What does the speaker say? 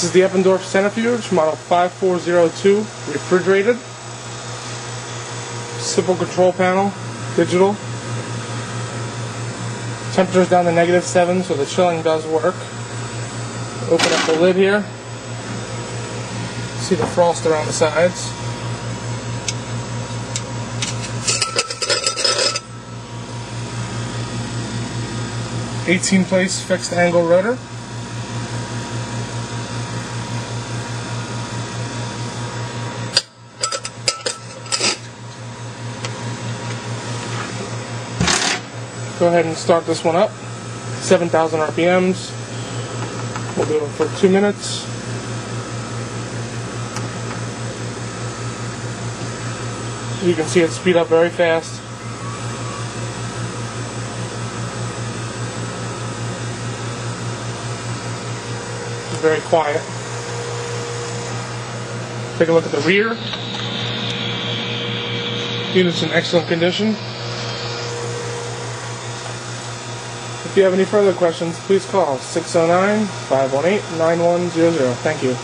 This is the Eppendorf Centrifuge, model 5402, refrigerated. Simple control panel, digital. Temperature's down to negative 7, so the chilling does work. Open up the lid here. See the frost around the sides. Eighteen place fixed angle rotor. Go ahead and start this one up. 7,000 RPMs. We'll do it for two minutes. You can see it speed up very fast. It's very quiet. Take a look at the rear. Unit's in excellent condition. If you have any further questions, please call 609 518 9100. Thank you.